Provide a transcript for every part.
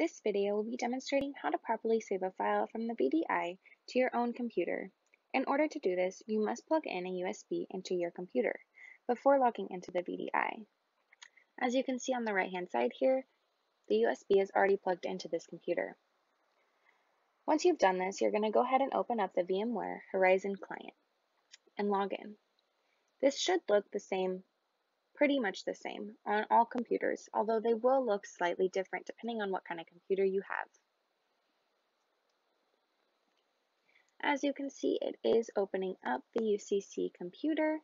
This video will be demonstrating how to properly save a file from the VDI to your own computer. In order to do this, you must plug in a USB into your computer before logging into the VDI. As you can see on the right hand side here, the USB is already plugged into this computer. Once you've done this, you're going to go ahead and open up the VMware Horizon client and log in. This should look the same pretty much the same on all computers, although they will look slightly different depending on what kind of computer you have. As you can see, it is opening up the UCC computer.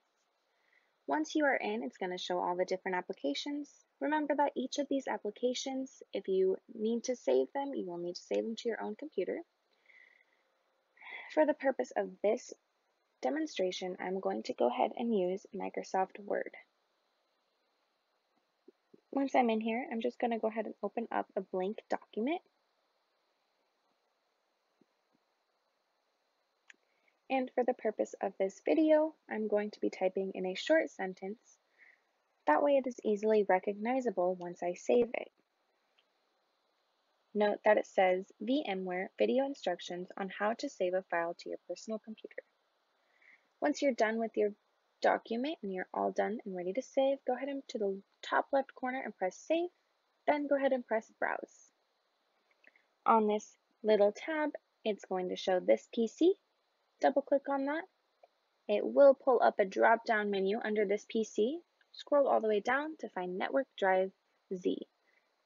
Once you are in, it's going to show all the different applications. Remember that each of these applications, if you need to save them, you will need to save them to your own computer. For the purpose of this demonstration, I'm going to go ahead and use Microsoft Word. Once I'm in here, I'm just going to go ahead and open up a blank document. And for the purpose of this video, I'm going to be typing in a short sentence. That way it is easily recognizable once I save it. Note that it says VMware video instructions on how to save a file to your personal computer. Once you're done with your document and you're all done and ready to save, go ahead and to the top left corner and press save, then go ahead and press browse. On this little tab, it's going to show this PC. Double click on that. It will pull up a drop down menu under this PC. Scroll all the way down to find Network Drive Z.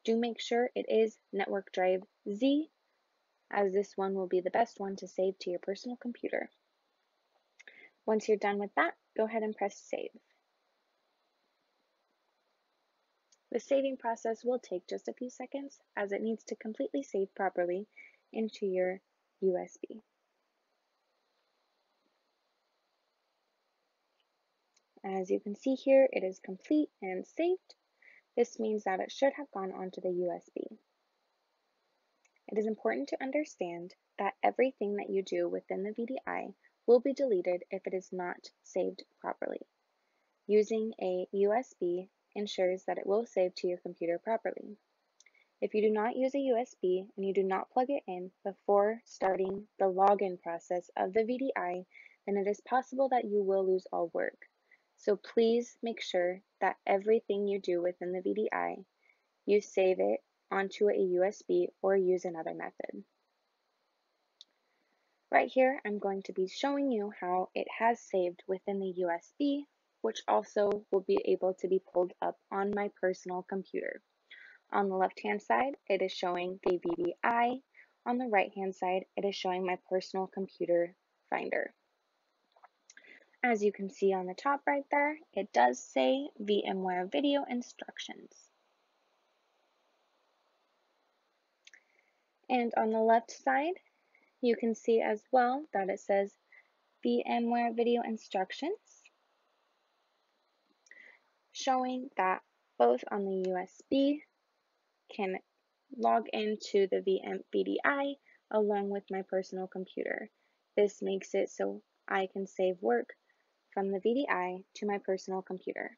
Do make sure it is Network Drive Z as this one will be the best one to save to your personal computer. Once you're done with that, go ahead and press save. The saving process will take just a few seconds as it needs to completely save properly into your USB. As you can see here, it is complete and saved. This means that it should have gone onto the USB. It is important to understand that everything that you do within the VDI will be deleted if it is not saved properly. Using a USB ensures that it will save to your computer properly. If you do not use a USB and you do not plug it in before starting the login process of the VDI, then it is possible that you will lose all work. So please make sure that everything you do within the VDI, you save it onto a USB or use another method. Right here, I'm going to be showing you how it has saved within the USB, which also will be able to be pulled up on my personal computer. On the left-hand side, it is showing the VDI. On the right-hand side, it is showing my personal computer finder. As you can see on the top right there, it does say VMware Video Instructions. And on the left side, you can see as well that it says VMware video instructions, showing that both on the USB can log into the VM VDI along with my personal computer. This makes it so I can save work from the VDI to my personal computer.